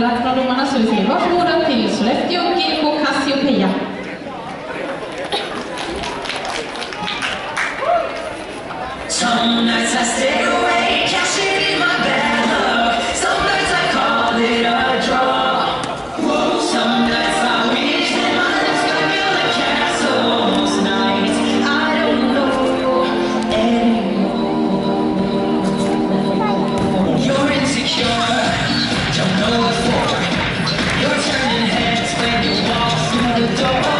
lagt från domarna så vi säger varsågoda till Sollefteå GK Cassiopeia. Some nights I stay away. so much.